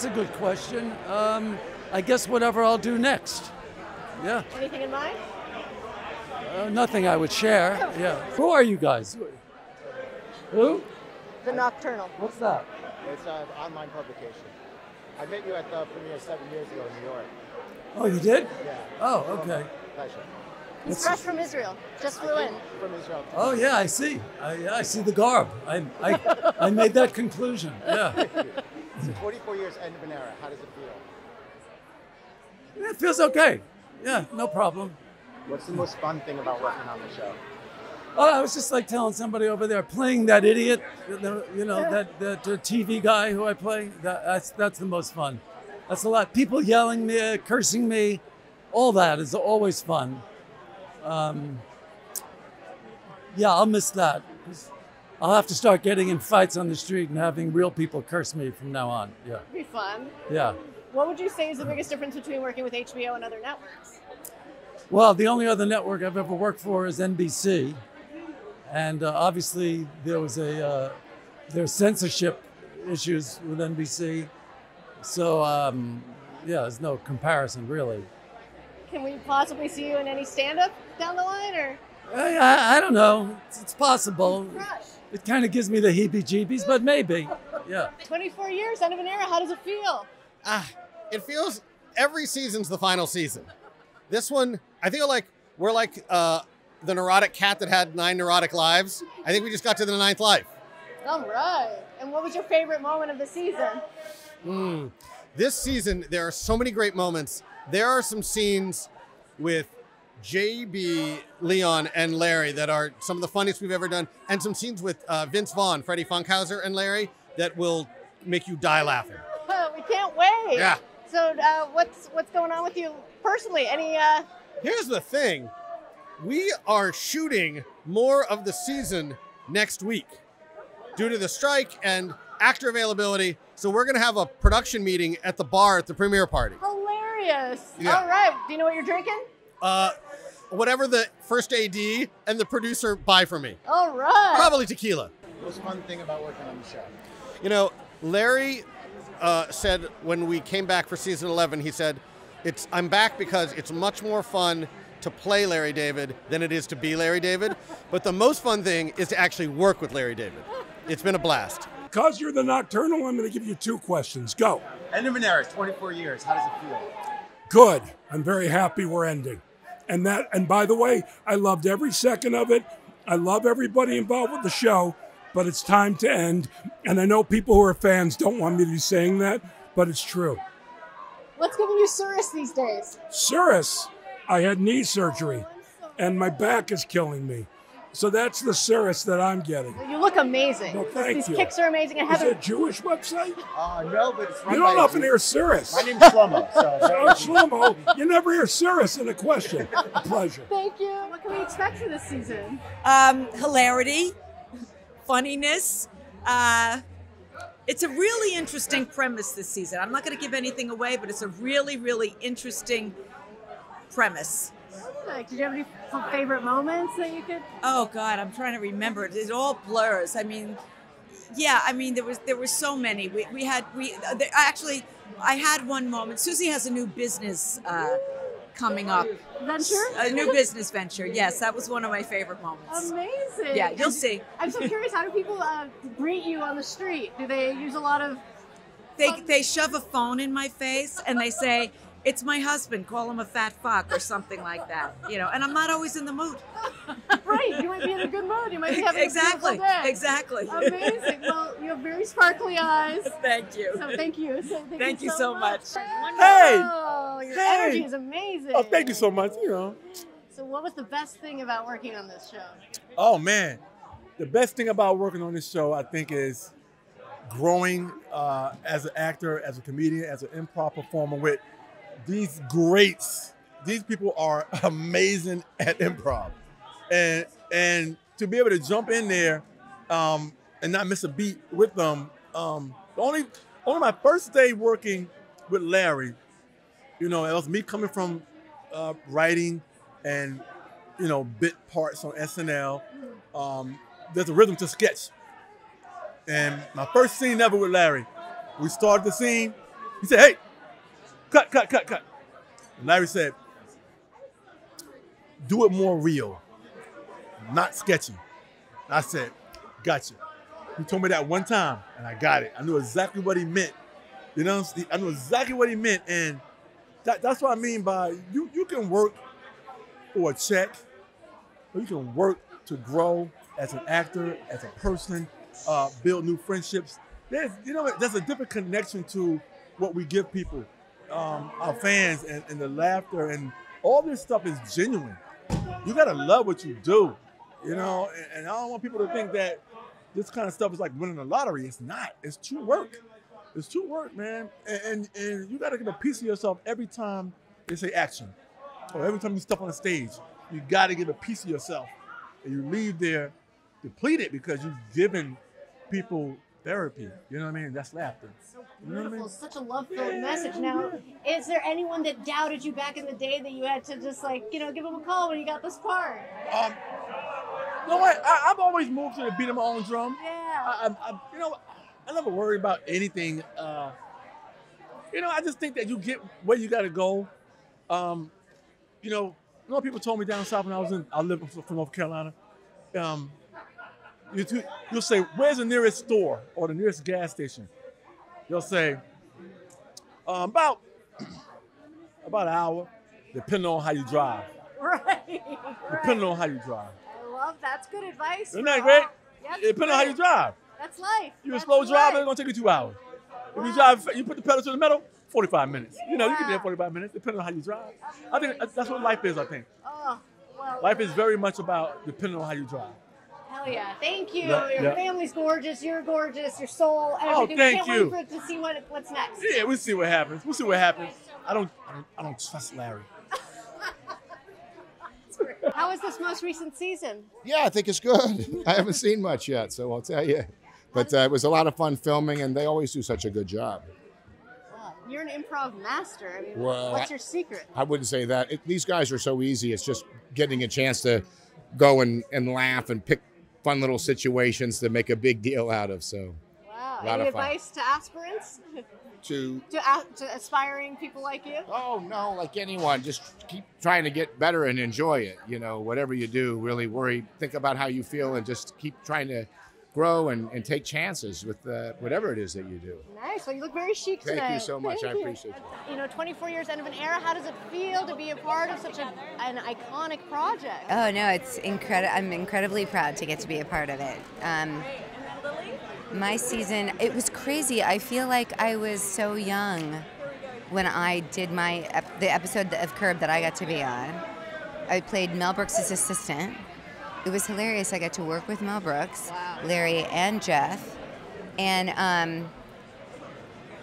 that's a good question. Um, I guess whatever I'll do next. Yeah, Anything in mind? uh, nothing I would share. Yeah. Who are you guys? Who? The Knockturnal. What's that? It's an online publication. I met you at the premiere seven years ago in New York. Oh, you did? Yeah. Oh, okay. Pleasure. He's fresh from Israel. Just flew in. From Israel. Oh yeah, I see. I, I see the garb. I, I, I made that conclusion. Yeah. So 44 years, end of an era. How does it feel? It feels okay. Yeah, no problem. What's the most fun thing about working on the show? Oh, I was just like telling somebody over there, playing that idiot, you know, that that uh, TV guy who I play. That, that's that's the most fun. That's a lot. People yelling me, cursing me, all that is always fun. Um, yeah, I'll miss that. I'll have to start getting in fights on the street and having real people curse me from now on. Yeah, Be fun. yeah. What would you say is the biggest difference between working with HBO and other networks? Well, the only other network I've ever worked for is NBC, and uh, obviously there was a uh, there's censorship issues with NBC, so um, yeah, there's no comparison really. Can we possibly see you in any stand-up down the line, or I, I, I don't know. It's, it's possible. Rush? It kind of gives me the heebie-jeebies, but maybe. Yeah. 24 years, end of an era. How does it feel? Ah, it feels every season's the final season. This one, I feel like we're like uh, the neurotic cat that had nine neurotic lives. I think we just got to the ninth life. All right. And what was your favorite moment of the season? Mm. This season, there are so many great moments. There are some scenes with JB, Leon, and Larry that are some of the funniest we've ever done, and some scenes with uh, Vince Vaughn, Freddie Funkhouser, and Larry that will make you die laughing. we can't wait. Yeah. So uh, what's what's going on with you personally? Any uh, Here's the thing we are shooting more of the season next week due to the strike and actor availability. So we're going to have a production meeting at the bar at the premiere party. hilarious? Yeah. All right. Do you know what you're drinking? Uh, whatever the first AD and the producer buy for me. All right. Probably tequila. Most fun thing about working on the show? You know, Larry uh, said when we came back for season 11, he said, "It's I'm back because it's much more fun to play Larry David than it is to be Larry David. But the most fun thing is to actually work with Larry David. It's been a blast." Because you're the Knockturnal, I'm going to give you two questions. Go. End of an era, 24 years. How does it feel? Good. I'm very happy we're ending. And that and by the way, I loved every second of it. I love everybody involved with the show, but it's time to end. And I know people who are fans don't want me to be saying that, but it's true. What's giving you tsuris these days? tsuris, I had knee surgery and my back is killing me. So that's the tsuris that I'm getting. You look amazing. No, thank These you. kicks are amazing. And Is it a Jewish website? Uh, no, but it's run You don't by a often Jew- hear tsuris. My name's Shlomo. So, Oh, Shlomo, you never hear tsuris in a question. A pleasure. thank you. What can we expect for this season? um, hilarity, funniness. Uh, it's a really interesting premise this season. I'm not going to give anything away, but it's a really, really interesting premise. Like, did you have any favorite moments that you could? Oh God, I'm trying to remember it. It all blurs. I mean, yeah, I mean there was there were so many. We, we had we uh, there, actually I had one moment. Susie has a new business uh, coming up. Venture? A new business venture. Yes, that was one of my favorite moments. Amazing. Yeah, you'll see. I'm so curious. How do people uh, greet you on the street? Do they use a lot of? They they shove a phone in my face and they say, "It's my husband. Call him a fat fuck" or something like that. You know, and I'm not always in the mood. Right. You might be in a good mood. You might be having Exactly, a beautiful day. exactly. Amazing. Well, you have very sparkly eyes. Thank you. So thank you. So thank, Thank you so much. Hey! Oh, your Hey! energy is amazing. Oh, thank you so much. You know. So, what was the best thing about working on this show? Oh man, the best thing about working on this show, I think, is growing uh, as an actor, as a comedian, as an improv performer with these greats. These people are amazing at improv, and and to be able to jump in there um, and not miss a beat with them. Um, the only only my first day working with Larry, you know, it was me coming from uh, writing and you know bit parts on SNL. Um, there's a rhythm to sketch, and my first scene ever with Larry, we started the scene, He said, "Hey, cut, cut, cut, cut." And Larry said, "Do it more real, not sketchy." I said, "Gotcha." He told me that one time, and I got it. I knew exactly what he meant. You know, I knew exactly what he meant, and that, that's what I mean by you. You can work for a check, or you can work to grow as an actor, as a person, uh, build new friendships. There's, you know, there's a different connection to what we give people, um, our fans, and, and the laughter, and all this stuff is genuine. You gotta love what you do, you know. And, and I don't want people to think that this kind of stuff is like winning the lottery. It's not. It's true work. It's true work, man. And and, and you got to get a piece of yourself every time they say action, or every time you step on the stage. You got to give a piece of yourself, and you leave there depleted because you've given people therapy. You know what I mean? That's laughter. So You know I beautiful, mean? such a love-filled message. Now, is there anyone that doubted you back in the day that you had to just like, you know, give them a call when you got this part? Um, you know what? I, I've always moved to the beat of my own drum. Yeah. I, I, I, you know, I never worry about anything. Uh, you know, I just think that you get where you got to go. Um, you know, you know, people told me down south when I was in, I lived from North Carolina. Um, you you'll say, "Where's the nearest store or the nearest gas station?" They'll say, um, "About about an hour, depending on how you drive. Right. Depending on how you drive. I love that's good advice. Isn't that great? Yeah, Depending on how you drive. That's life. You a slow driver, it's gonna take you two hours. If you drive, you put the pedal to the metal, 45 minutes. You know, you can be there Wow. 45 minutes, depending on how you drive. I think that's- that's what life is, I think. Oh, well, Life is very much about depending on how you drive. Hell yeah. Thank you. Yeah, your yeah. family's gorgeous. You're gorgeous. Your soul. Oh, Everything. thank Can't you. wait for to see what what's next. Yeah, we'll see what happens. We'll see what happens. I don't, I don't, I don't trust Larry. How was this most recent season? Yeah, I think it's good. I haven't seen much yet, so I'll tell you. But uh, it was a lot of fun filming, and they always do such a good job. Wow, You're an improv master. I mean, Well, what's your secret? I wouldn't say that. It, these guys are so easy. It's just getting a chance to go and, and laugh and pick fun little situations to make a big deal out of. So Wow. lot Any of fun. advice to aspirants, to to, a- to aspiring people like you? oh no, like anyone, just keep trying to get better and enjoy it. You know, whatever you do, really worry, think about how you feel, and just keep trying to grow and, and take chances with uh, whatever it is that you do. Nice. Well, you look very chic Thank you so much. Thank I appreciate you. You know, 24 years end of an era. How does it feel to be a part of such a, an iconic project? Oh no, it's incredible. I'm incredibly proud to get to be a part of it. Um, my season, it was crazy. I feel like I was so young when I did my ep- the episode of Curb that I got to be on. I played Mel Brooks' assistant. It was hilarious. I got to work with Mel Brooks, Larry, and Jeff, and um,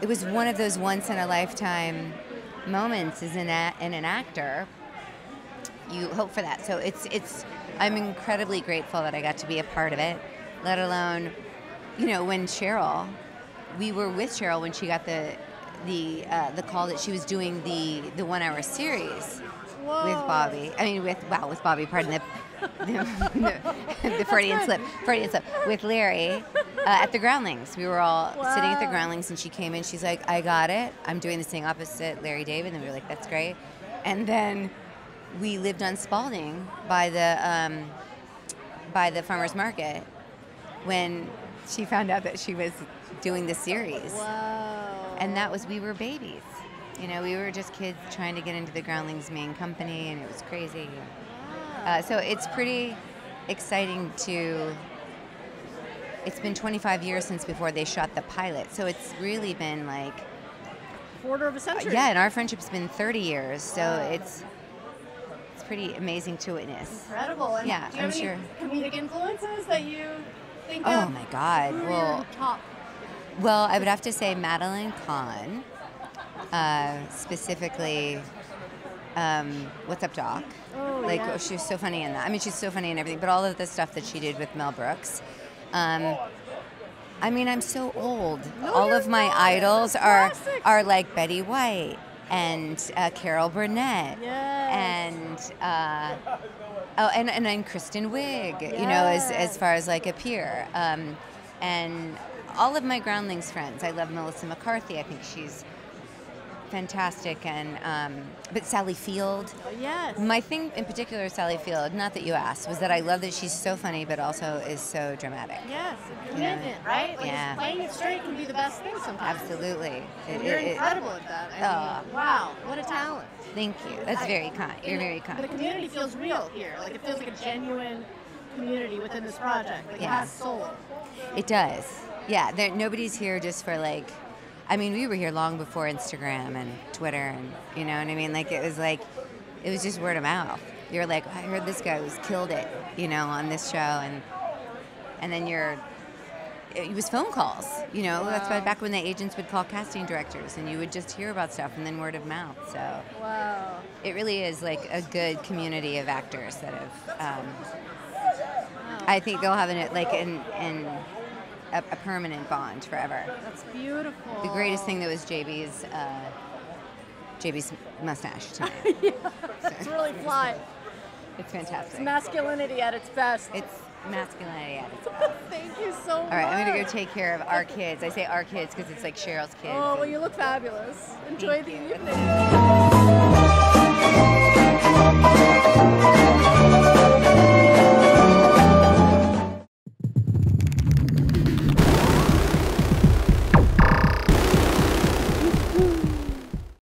it was one of those once in a lifetime moments as an, a- in an actor you hope for that. So it's it's I'm incredibly grateful that I got to be a part of it. Let alone, you know, when Cheryl, we were with Cheryl when she got the the uh, the call that she was doing the the one hour series with Bobby. I mean, with wow, with Bobby. Pardon the. the, the Freudian slip, Freudian slip with Larry uh, at the Groundlings. We were all sitting at the Groundlings, and she came in. She's like, "I got it. I'm doing this thing opposite Larry David," and we were like, "That's great." And then we lived on Spaulding by the um, by the farmers market when she found out that she was doing the series, Whoa. and that was we were babies. You know, we were just kids trying to get into the Groundlings main company, and it was crazy. Uh, so it's pretty exciting to. It's been 25 years since before they shot the pilot, so it's really been like quarter of a century. yeah, and our friendship's been 30 years, so Wow. it's it's pretty amazing to witness. Incredible. And Yeah, do you I'm sure. comedic influences that you think Oh of? my God! Who are Well, top? well, I would have to say Madeline Kahn, uh, specifically. Um, What's up, Doc? Oh, like yeah. oh, she was so funny in that. I mean, she's so funny in everything, but all of the stuff that she did with Mel Brooks. Um, I mean, I'm so old. all of my not. idols are are like Betty White and uh, Carol Burnett Yes. and uh, oh, and and I'm Kristen Wiig. You know, as as far as like a peer. Um, and all of my Groundlings friends. I love Melissa McCarthy. I think she's fantastic, and um, but Sally Field. Yes. My thing in particular, Sally Field, not that you asked, was that I love that she's so funny, but also is so dramatic. Yes, commitment, right? Like Yeah. playing it straight can be the best thing sometimes. Absolutely. It- you're it- it- incredible at that. I Oh. wow, what a talent. Thank you. That's I- very kind. You're very kind. But the community feels real here. Like it feels like a genuine community within this project. Like it Yeah. has soul. It does. Yeah, there, nobody's here just for like. I mean, we were here long before Instagram and Twitter, and you know what I mean. Like it was like, it was just word of mouth. You're like, I heard this guy was killed it, you know, on this show, and and then you're. It was phone calls, you know. That's why back when the agents would call casting directors, and you would just hear about stuff, and then word of mouth. So Wow. it really is like a good community of actors that have. Um, I think they'll have an like an, an a, a permanent bond forever. That's beautiful. The greatest thing that was JB's uh, JB's mustache yeah, it's really fly. It's fantastic. It's masculinity at its best. It's masculinity at its best. Thank you so much. All right, I'm gonna go take care of our kids. I say our kids because it's like Cheryl's kids. Oh, well, you look fabulous. Enjoy Thank the you. evening.